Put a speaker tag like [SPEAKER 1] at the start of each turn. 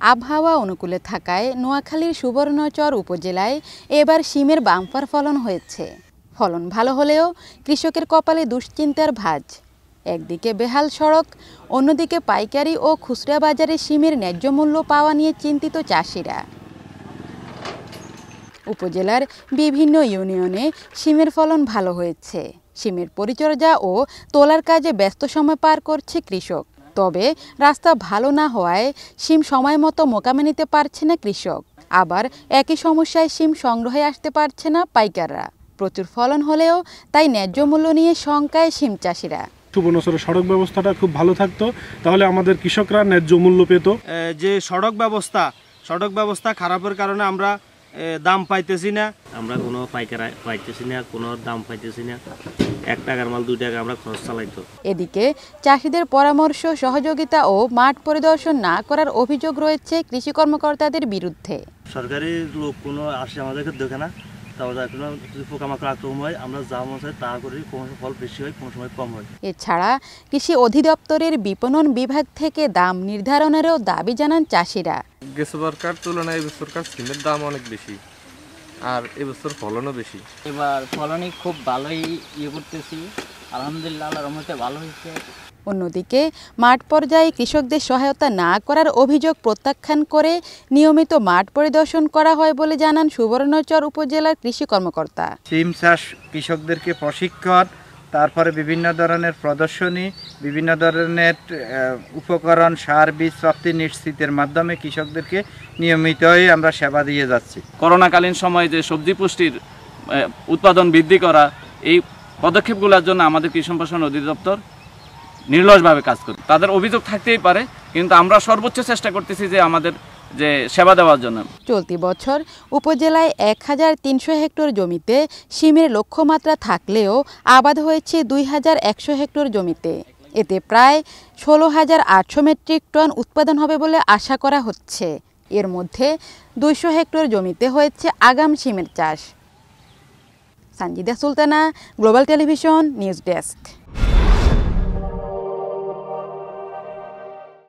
[SPEAKER 1] আবহাওয়া অনুকূলে থাকায় নোয়াখালীর সুবর্ণচর উপজেলায় এবার শিমের বাম্পার ফলন হয়েছে। ফলন ভালো হলেও কৃষকের কপালে দুশ্চিন্তার ভাঁজ। একদিকে বেহাল সড়ক, অন্যদিকে পাইকারি ও খুচরা বাজারে শিমের ন্যায্য মূল্য পাওয়া নিয়ে চিন্তিত চাষিরা। উপজেলার বিভিন্ন ইউনিয়নে শিমের ফলন ভালো হয়েছে। শিমের পরিচর্যা ও তোলার কাজে ব্যস্ত সময় পার করছে কৃষক। তবে রাস্তা ভালো না হওয়ায় শিম সময় মতো মোকামে নিতে পারছে না কৃষক। আবার একই সমস্যায় শিম সংগ্রহে আসতে পারছে না পাইকাররা। প্রচুর ফলন হলেও তাই ন্যায্য মূল্য নিয়ে শঙ্কায় শিম চাষিরা।
[SPEAKER 2] সুবর্ণচরের সড়ক ব্যবস্থাটা খুব ভালো থাকতো তাহলে আমাদের কৃষকরা ন্যায্য মূল্য পেত।
[SPEAKER 3] যে সড়ক ব্যবস্থা সড়ক ব্যবস্থা খারাপের কারণে আমরা দাম পাইতেছি না।
[SPEAKER 4] আমরা কোনো পাইকার পাইতেছি না কোনো দাম পাইতেছি না। এক টাকার মাল দুই টাকা আমরা খরচ চালাইতো।
[SPEAKER 1] এদিকে চাষিদের পরামর্শ সহযোগিতা ও মাঠ পরিদর্শন না করার অভিযোগ রয়েছে কৃষি কর্মকর্তাদের বিরুদ্ধে।
[SPEAKER 4] সরকারি লোক কোনো আসে আমাদেরকে দেখে না তারপরে কোনো যদি পোকামাকড় আক্রমণ হয় আমরা যা মনে তা করি কোনো ফল বেশি হয় কোনো সময় কম হয়।
[SPEAKER 1] এছাড়া কৃষি অধিদপ্তরের বিপণন বিভাগ থেকে দাম নির্ধারণেরও দাবি জানান চাষিরা।
[SPEAKER 5] গেছবারকার তুলনায় এবছরকার সিমের দাম অনেক বেশি আর এবছর ফলনও বেশি।
[SPEAKER 6] এবার ফলনই খুব ভালোই ইয়ে করতেছি। আলহামদুলিল্লাহ আল্লাহর রহমতে ভালো হয়েছে।
[SPEAKER 1] অন্যদিকে মাঠ পর্যায়ে কৃষকদের সহায়তা না করার অভিযোগ প্রত্যাখ্যান করে নিয়মিত মাঠ পরিদর্শন করা হয় বলে জানান সুবর্ণচর উপজেলার কৃষি কর্মকর্তা।
[SPEAKER 7] সিম চাষ কৃষকদেরকে প্রশিক্ষণ তারপরে বিভিন্ন ধরনের প্রদর্শনী বিভিন্ন ধরনের উপকরণ সার বীজ প্রাপ্তি নিশ্চিতের মাধ্যমে কৃষকদেরকে নিয়মিতই আমরা সেবা দিয়ে যাচ্ছি।
[SPEAKER 8] করোনাকালীন সময়ে যে সবজি পুষ্টির উৎপাদন বৃদ্ধি করা এই পদক্ষেপগুলোর জন্য আমাদের কৃষি সম্প্রসারণ অধিদপ্তর নির্লসভাবে কাজ করে তাদের অভিযোগ থাকতেই পারে, কিন্তু আমরা সর্বোচ্চ চেষ্টা করতেছি যে আমাদের যে সেবা দেওয়ার জন্য।
[SPEAKER 1] চলতি বছর উপজেলায় এক হাজার তিনশো হেক্টর জমিতে সিমের লক্ষ্যমাত্রা থাকলেও আবাদ হয়েছে দুই হাজার একশো হেক্টর জমিতে। এতে প্রায় ষোলো হাজার আটশো মেট্রিক টন উৎপাদন হবে বলে আশা করা হচ্ছে। এর মধ্যে দুইশো হেক্টর জমিতে হয়েছে আগাম সিমের চাষ। Sanjida Sultana global television news desk